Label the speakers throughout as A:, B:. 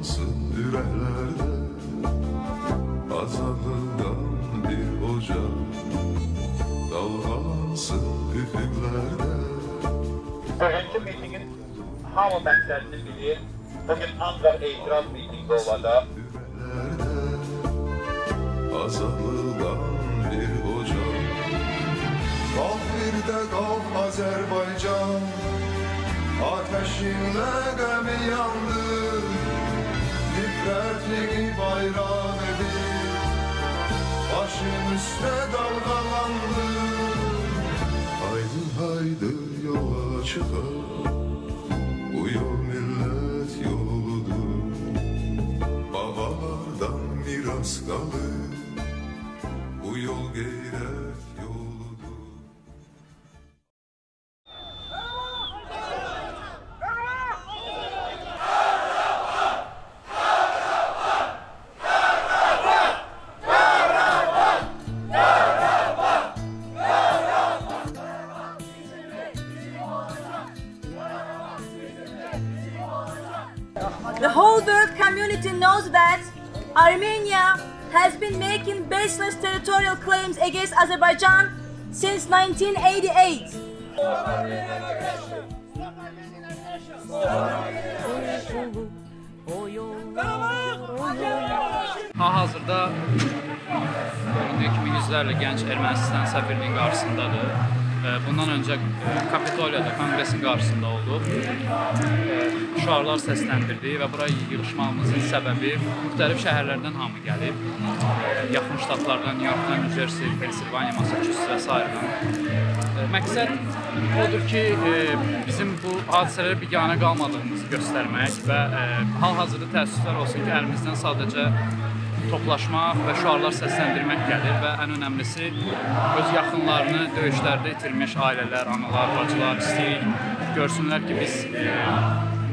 A: yansın yüreklerde Azalından bir ocak dalgalansın üfüklerde.
B: Öğrenci Meeting'in Hava Benzerini Birliği bugün Ankara İtiraz Meeting'de
A: olada Azalından bir ocak Kahvirde kal Azerbaycan. Ateşinle gemi yandı Bayram edip Başın üstte dalgalandı. Haydi haydi yola çıkar Bu yol millet yoludur. Babalardan miras kalır. Bu yol gayret
C: The whole world community knows that Armenia has been making baseless territorial claims against Azerbaijan since 1988.
D: Hal-hazırda göründüyü kimi yüzlərlə gənc Ermənistan səfirliyin qarşısındadır. Bundan öncə e, Kapitoliyada, Konqresin qarşısında olduq. E, Şüarlar səsləndirdik və bura yığışmağımızın səbəbi müxtəlif şəhərlərdən hamı gəlib. Yaxın ştatlardan, New Yorkdan, New Jersey, Pensilvaniya, Massachusetts və s. Məqsəd odur ki, e, bizim bu hadisələrə biganə qalmadığımızı göstərmək və e, hal-hazırda təəssüflər olsun ki, əlimizdən sadəcə toplaşmaq və şüarlar səsləndirmək gəlir və ən önəmlisi öz yaxınlarını döyüşlərdə itirmiş ailələr, analar, bacılar istəyirik görsünlər ki, biz e,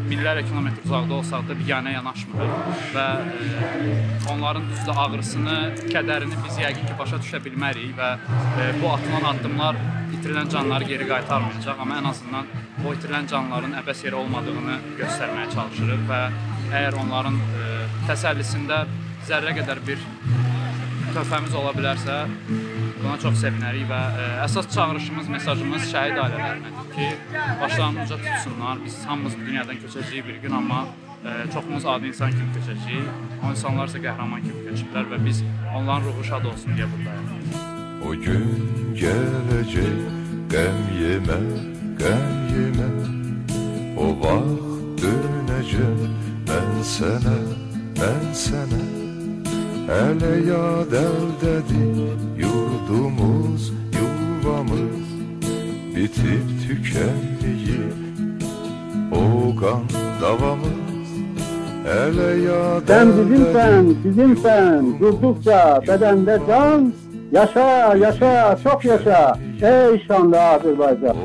D: minlərlə kilometr uzaqda olsaq da biganə yanaşmırıq və e, onların düzdür ağrısını, kədərini biz yəqin ki, başa düşə bilmərik və e, bu atılan addımlar itirilən canları geri qaytarmayacaq, amma ən azından o itirilən canların əbəs yerə olmadığını göstərməyə çalışırıq və əgər onların təsəllisində zərrə qədər bir töhfəmiz ola bilərsə, buna çox sevinərik və ə, əsas çağırışımız, mesajımız şəhid ailələrinədir ki, başlarını uca tutsunlar. Biz hamımız bu dünyadan köçəcəyik bir gün, amma ə, çoxumuz adi insan kimi köçəcəyik. O insanlar isə qəhrəman kimi köçüblər və biz onların ruhu şad olsun deyə buradayıq.
A: O gün gelecek gem yeme gem yeme O vaxt dönecek ben sana ben sana Hele yad eldedi yurdumuz yuvamız Bitip tükendiği o kan davamız. Hele yad
E: Sen bizimsen, bizimsen, durdukça bedende can, yaşa, yaşa, çok yaşa, ey şanlı Azerbaycan.